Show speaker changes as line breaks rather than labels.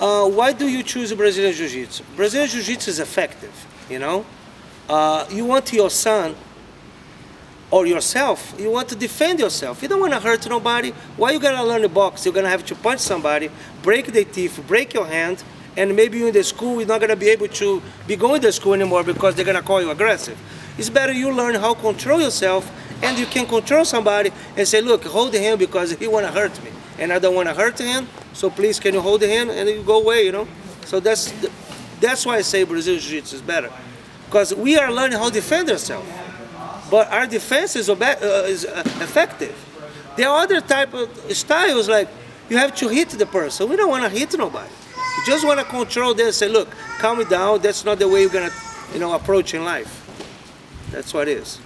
Uh, why do you choose Brazilian Jiu-Jitsu? Brazilian Jiu-Jitsu is effective, you know? Uh, you want your son or yourself, you want to defend yourself. You don't want to hurt nobody. Why you gonna learn the box? You're gonna have to punch somebody, break their teeth, break your hand, and maybe you in the school, you're not gonna be able to be going to school anymore because they're gonna call you aggressive. It's better you learn how to control yourself and you can control somebody and say, look, hold him because he wanna hurt me. And I don't wanna hurt him, so please can you hold the hand and you go away, you know? So that's, that's why I say Brazilian Jiu-Jitsu is better. Because we are learning how to defend ourselves but our defense is, uh, is uh, effective. There are other type of styles like you have to hit the person. We don't want to hit nobody. You just want to control them. and Say, look, calm me down. That's not the way you're gonna, you know, approach in life. That's what it is.